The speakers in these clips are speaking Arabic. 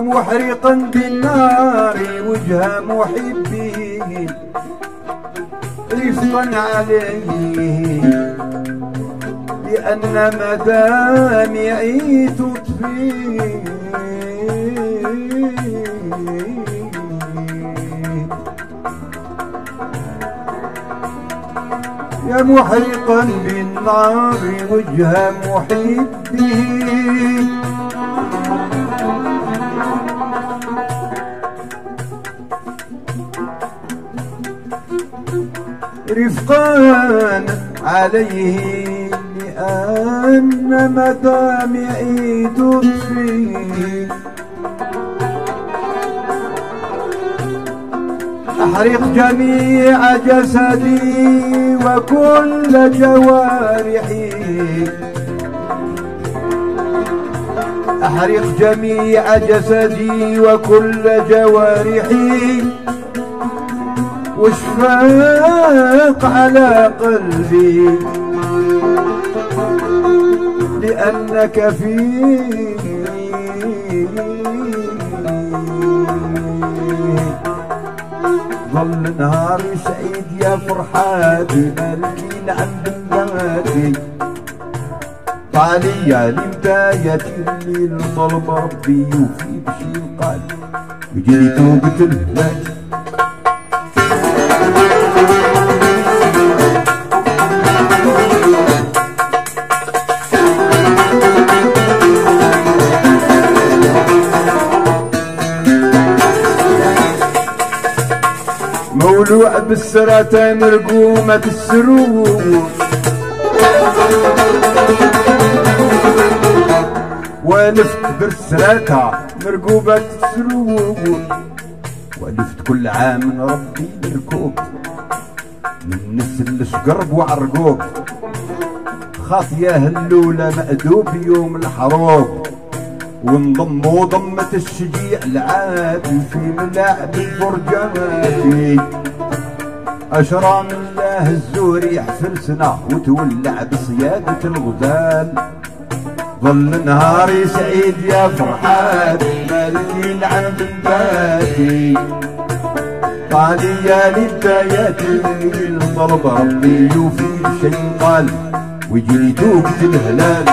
محرقا بالنار وجه محبه رفقا عليه. لأن مدامعي تطفيه يا محرقا بالنار وجه محبه. رفقان عليه لأن مدامعي تطفي أحرق جميع جسدي وكل جوارحي. أحرق جميع جسدي وكل جوارحي. واشفاق على قلبي. لأنك فيه ظل نهار سعيد يا فرحاتي مالكين عند بلادي طالي يا لبداية الليل طلب ربي يوفي بشي قال وجري توبة الهلال مولوع بالسراتة مرقومة السرور. والفت بالسراتة مرقوبة السرور. والفت كل عام ربي بالكوب من نسل شقرب وعرقوب خاطية اللولة مأدوب يوم الحروب. ونضم وضمة الشجيع العادي في ملاعب البرجماتي أشرى من الله الزور يحفل سنة وتولع بصيادة الغزال. ظل نهاري سعيد يا فرحات مالكين عن بنباتي طالي يا لبداياتي طلب ربي يوفي ويجي توبة الهلال.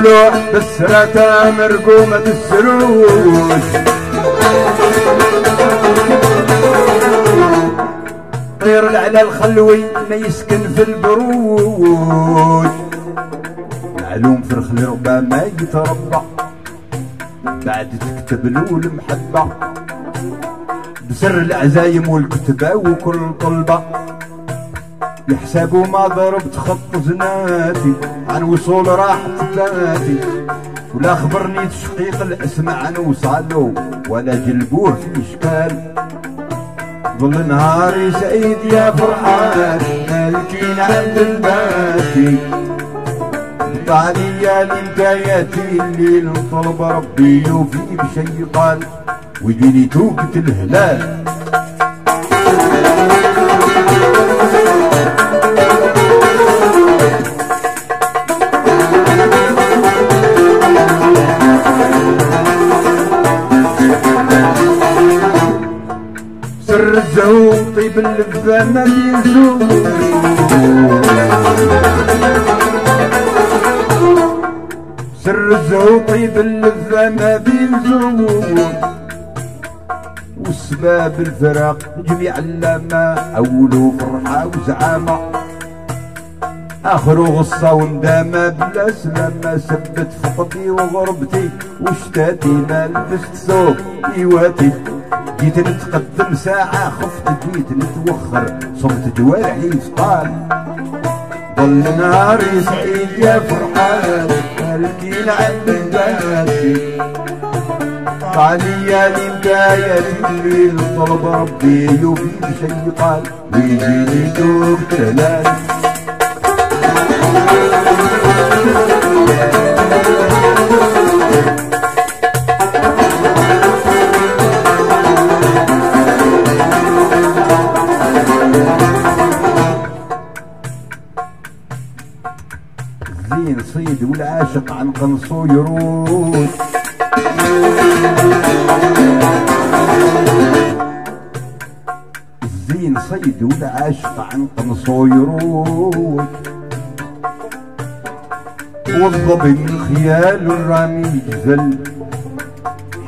مولوع بالسراتة مرقومة السروج طير العلا الخلوي ما يسكن في البروج معلوم في الخل ربما يتربع. بعد تكتب له المحبة. بسر العزايم والكتبة وكل طلبة. يحسبوا ما ضربت خط زناتي. عن وصول راحة ذاتي. ولا خبرني تشقيق الاسم عن وصالو ولا جلبوه في إشكال. ظل نهاري سعيد يا فرحان مالكين عند الباتي طالي يا لبدايتي الليل طلب ربي يوفي بشي قال ويجيني توبة الهلال. الزهو طيب اللذة ما يزول سر الزهو طيب اللذة ما بيزول وسباب الفراق جميع اللامة أولو فرحة وزعامة. آخر غصة وندامة بلا سلامة سبت فقدي وغربتي وشتاتي ما لبست ثوب إيواتي. جيت نتقدم ساعة خفت جيت نتوخر صمت جوارحي ثقال ظل نهاري سعيد يا فرحان مالكين عند بلادي عليا البداية الليل طلب ربي يوفي بشي قال ويجيني دوب تلال زين صيد والعاشق عن قنصو يروح الزين صيد والعاشق عن قنصو يروح والظبي من خيال الرامي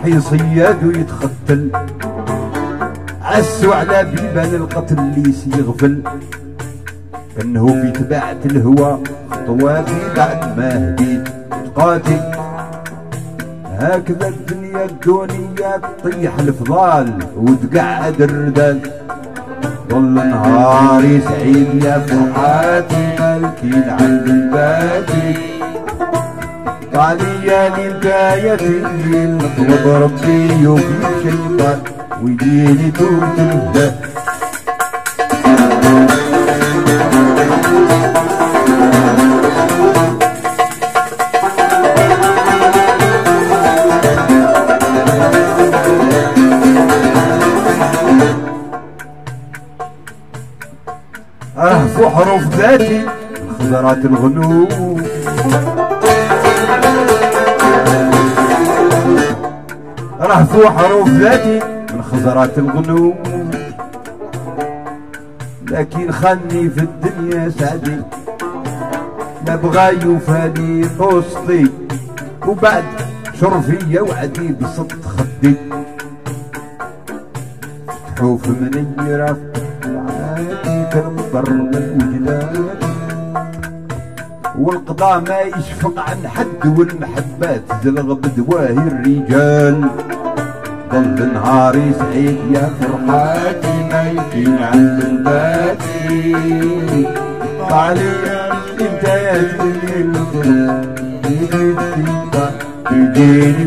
حي صياد يتختل. عسوا على بيبان القتل اللي سيغفل كانه في تبعة الهوى خطواتي بعد ما هديت تقاتل هكذا الدنيا الدنيا تطيح الفضال وتقعد الردال. ظل نهاري سعيد يا فرحاتي مالكين عند الباتي طالية لبداية الليل نطلب ربي يوفي ويجيني توبة خضرات الغنوم رهفوا حروف ذاتي من خضرات الغنوم لكن خلني في الدنيا سعدي لا بغى يوفاني قسطي وبعد شرفية وعدي بصد خدي. فتحوف من يرف عادي كالمطر الوجدان والقضاء ما يشفق عن حد والمحبات زلغ بدواهي الرجال. ظل نهاري سعيد يا فرحاتي ما يمكن عن الباتي طالي انت يا الليل تجيني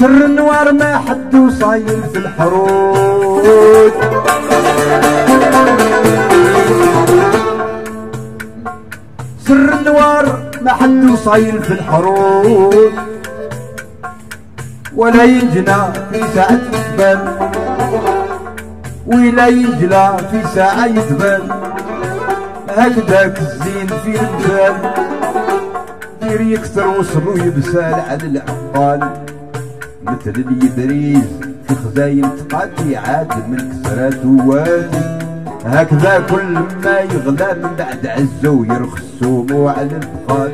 سر النوار ما حد وصايل في الحروج سر النوار ما حد وصايل في الحروج ولا ينجلى في ساعة يتبان ولا ينجلى في ساعة يتبان. هكذاك الزين في الجبال. دير يكثر وصلو يبسال على العقال. مثل اليبريز في خزاين تقاتي عاد من كسرات ووادي هكذا كل ما يغلى من بعد عزو يرخصو على البخال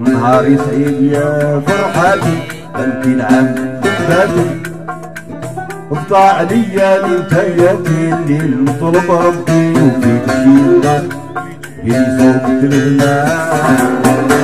نهاري سعيد يا فرحاتي بلكي عام بادي افضى عليا لنتياتي الليل نطلب ربي. وفيك شيطان يصوب الغنى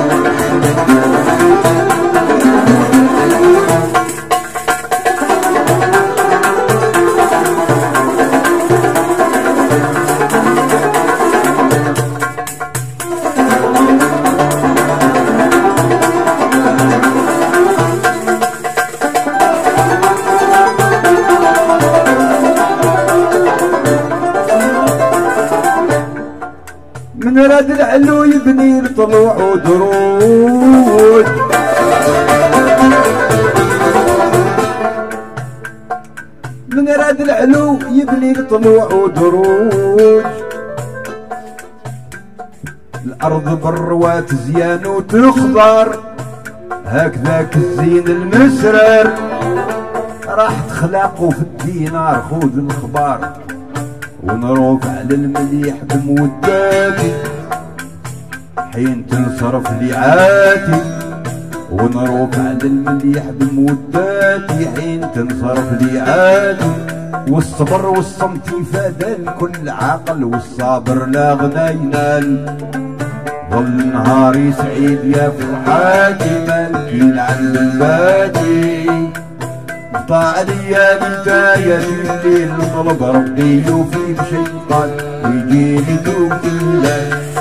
من رد العلو يبني الطلوع ودروج من رد العلو يبني الطلوع ودروج الأرض بالروات زيان وتخضر هكذاك الزين المسرر. راح تخلقوا في الدينار خذ الخبار. ونروف على المليح بموداتي. حين تنصرف ليعاتي. ونروف على المليح بموداتي. حين تنصرف ليعاتي. والصبر والصمت يفادى الكل عاقل والصابر لا غنى ينال. ظل نهاري سعيد يا فرحاتي مالكين عن البادي. قطع ليا بداية الليل طلب ربي يوفي بشيطان يجيني دوب الليل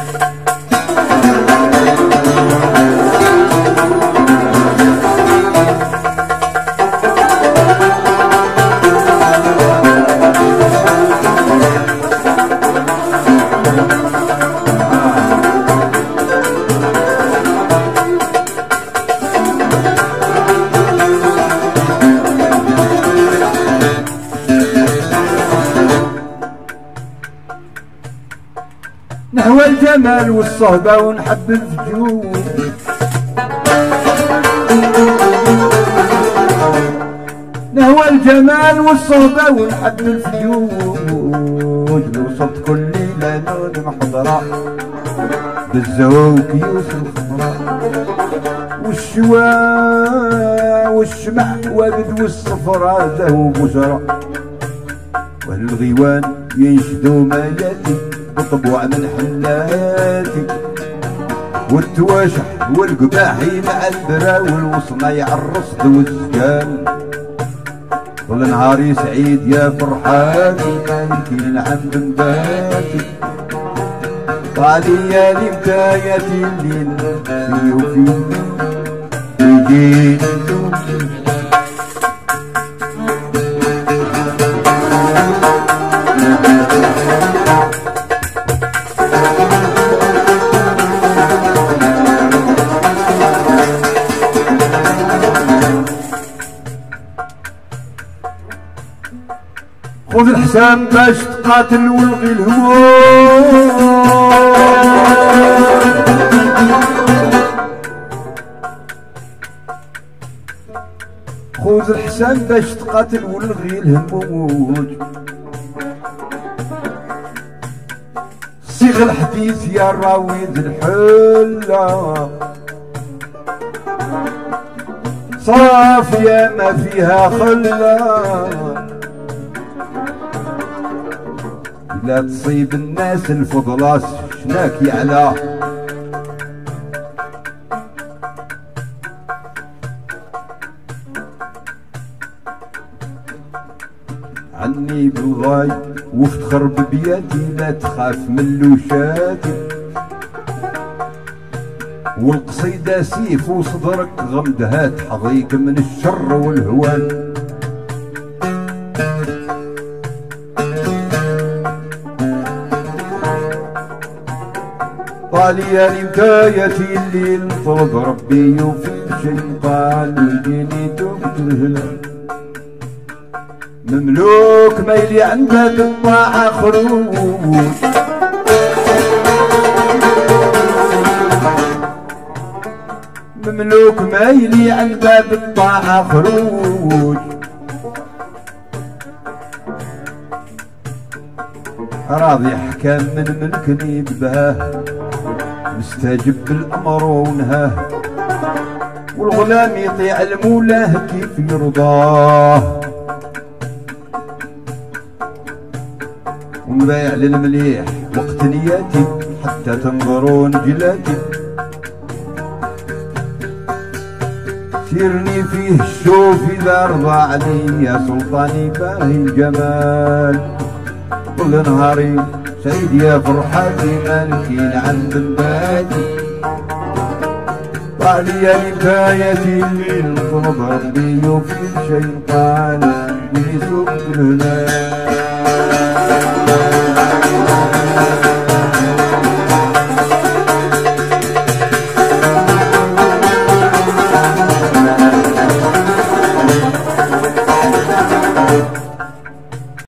نحو الجمال والصهبة ونحب الفجور نهوى الجمال والصهبة ونحب الفجور وصلت كل ليلة نود محضرة بالزوق يوسف الخضراء والشواء والشمع وابد والصفرة ذهو بشرى والغيوان ينشدوا مياتي بطبوع من حلاتي والتواشح والقباحي مع البراوي والصنايع الرصد والسجان كل نهاري سعيد يا فرحاتي مالكي نعم بنباتي طالي يا لي بدايتي الليل في وفي يجيني الحسام باش تقاتل والغي خذ الحسام باش تقاتل والغي الهموم. صيغ الحديث يا راويد الحلة. صافية ما فيها خلة. لا تصيب الناس الفضلاس شناك يعلى عني بالغاي وافتخر ببياتي لا تخاف من لوشاتي. والقصيدة سيف وصدرك غمدها تحظيك من الشر والهوان. طالي يا بدايتي الليل طلب ربي يوفي الشيطان توبة الهلال مملوك ميلي عنده بالطاعة خروج مملوك ميلي عنده بالطاعة خروج راضي حكام من ملكني بباه. مستجب بالأمر ونهاه. والغلام يطيع المولاه كيف يرضاه. ونبايع للمليح وقت نياتي حتى تنظرون جلاتي سيرني فيه الشوف إذا رضى علي يا سلطاني باهي الجمال. كل نهاري سيدي يا فرحتي مالكين عن بنباتي طالي يا نكايتي الليل طلب ربي يوفي الشيطان يسوق الهلال